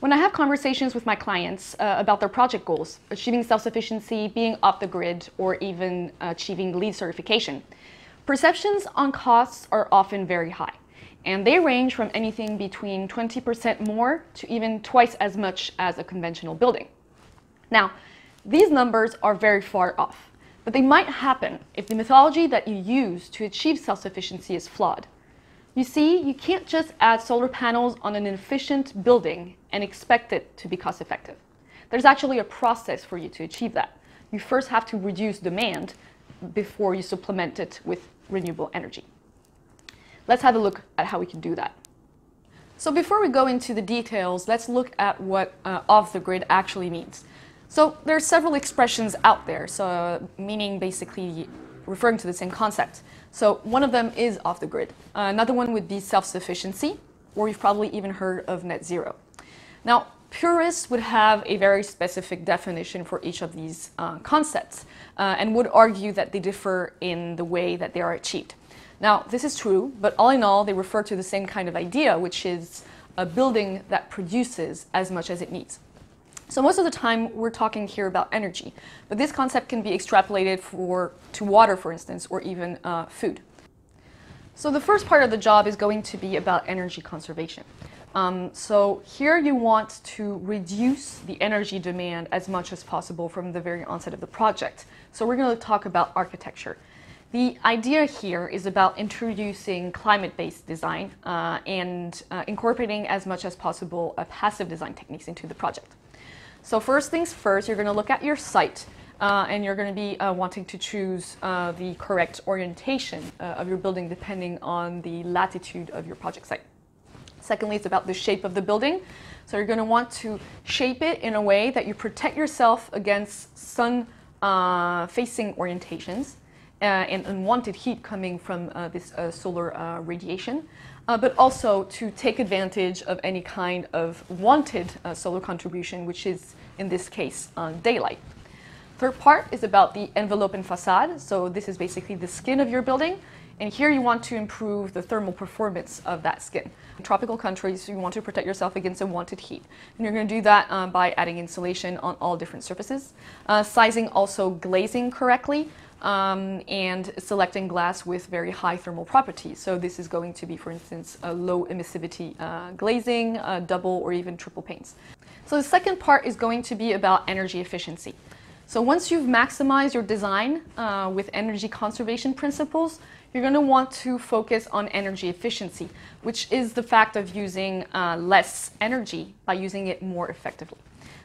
When I have conversations with my clients uh, about their project goals, achieving self-sufficiency, being off the grid, or even achieving LEED certification, perceptions on costs are often very high. And they range from anything between 20% more to even twice as much as a conventional building. Now, these numbers are very far off, but they might happen if the methodology that you use to achieve self-sufficiency is flawed. You see, you can't just add solar panels on an efficient building and expect it to be cost effective. There's actually a process for you to achieve that. You first have to reduce demand before you supplement it with renewable energy. Let's have a look at how we can do that. So before we go into the details, let's look at what uh, off the grid actually means. So there are several expressions out there, so meaning basically referring to the same concept. So one of them is off the grid. Uh, another one would be self-sufficiency, or you've probably even heard of net zero. Now, purists would have a very specific definition for each of these uh, concepts uh, and would argue that they differ in the way that they are achieved. Now, this is true, but all in all, they refer to the same kind of idea, which is a building that produces as much as it needs. So most of the time we're talking here about energy, but this concept can be extrapolated for, to water, for instance, or even uh, food. So the first part of the job is going to be about energy conservation. Um, so here you want to reduce the energy demand as much as possible from the very onset of the project. So we're going to talk about architecture. The idea here is about introducing climate-based design uh, and uh, incorporating as much as possible passive design techniques into the project. So first things first, you're going to look at your site uh, and you're going to be uh, wanting to choose uh, the correct orientation uh, of your building depending on the latitude of your project site. Secondly, it's about the shape of the building. So you're going to want to shape it in a way that you protect yourself against sun-facing uh, orientations uh, and unwanted heat coming from this solar radiation uh, but also to take advantage of any kind of wanted uh, solar contribution, which is, in this case, uh, daylight. Third part is about the envelope and facade. So this is basically the skin of your building. And here you want to improve the thermal performance of that skin. In tropical countries, you want to protect yourself against unwanted heat. And you're going to do that uh, by adding insulation on all different surfaces. Uh, sizing also glazing correctly um, and selecting glass with very high thermal properties. So this is going to be, for instance, a low emissivity uh, glazing, uh, double or even triple panes. So the second part is going to be about energy efficiency. So once you've maximized your design uh, with energy conservation principles, you're going to want to focus on energy efficiency, which is the fact of using uh, less energy by using it more effectively.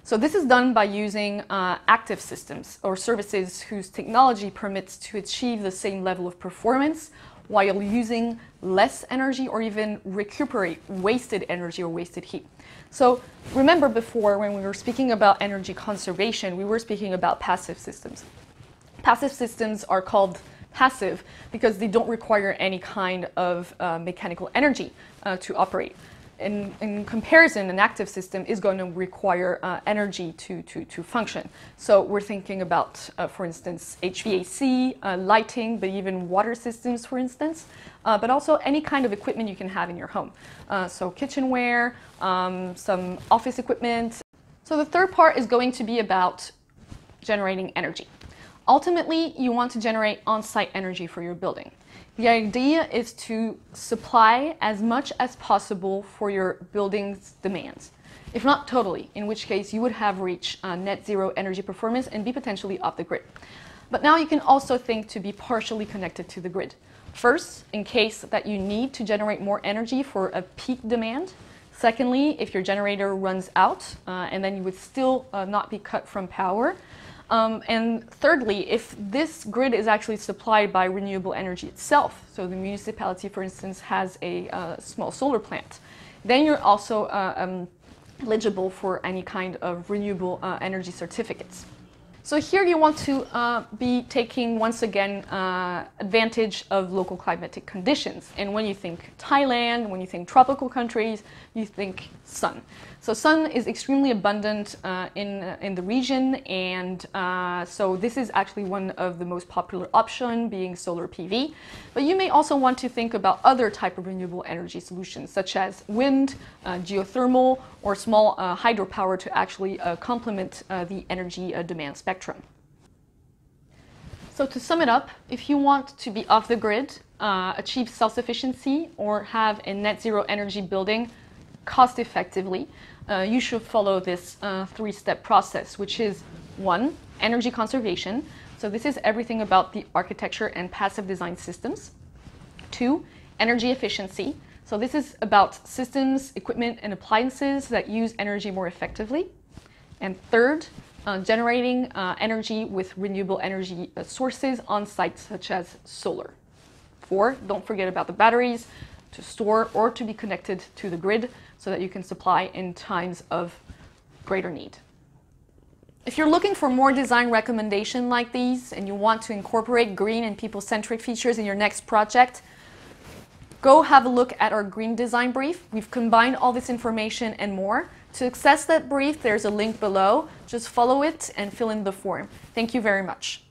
So this is done by using uh, active systems or services whose technology permits to achieve the same level of performance while using less energy or even recuperate wasted energy or wasted heat. So remember before when we were speaking about energy conservation, we were speaking about passive systems. Passive systems are called passive because they don't require any kind of uh, mechanical energy uh, to operate in, in, comparison, an active system is going to require uh, energy to, to, to function. So we're thinking about, uh, for instance, HVAC, uh, lighting, but even water systems, for instance, uh, but also any kind of equipment you can have in your home. Uh, so kitchenware, um, some office equipment. So the third part is going to be about generating energy. Ultimately, you want to generate on-site energy for your building. The idea is to supply as much as possible for your building's demands. If not totally, in which case you would have reached uh, net zero energy performance and be potentially off the grid. But now you can also think to be partially connected to the grid. First, in case that you need to generate more energy for a peak demand. Secondly, if your generator runs out uh, and then you would still uh, not be cut from power. Um, and thirdly, if this grid is actually supplied by renewable energy itself, so the municipality, for instance, has a uh, small solar plant, then you're also uh, um, eligible for any kind of renewable uh, energy certificates. So here you want to uh, be taking once again uh, advantage of local climatic conditions. And when you think Thailand, when you think tropical countries, you think sun. So sun is extremely abundant uh, in, uh, in the region and uh, so this is actually one of the most popular option being solar PV. But you may also want to think about other type of renewable energy solutions such as wind, uh, geothermal or small hydropower to actually complement the energy demand spectrum spectrum. So to sum it up, if you want to be off the grid, uh, achieve self-sufficiency, or have a net zero energy building cost effectively, uh, you should follow this uh, three-step process, which is one, energy conservation. So this is everything about the architecture and passive design systems. Two, energy efficiency. So this is about systems, equipment, and appliances that use energy more effectively. And third, uh, generating uh, energy with renewable energy uh, sources on site, such as solar. Four, don't forget about the batteries to store or to be connected to the grid so that you can supply in times of greater need. If you're looking for more design recommendation like these and you want to incorporate green and people-centric features in your next project, go have a look at our green design brief. We've combined all this information and more to access that brief, there's a link below. Just follow it and fill in the form. Thank you very much.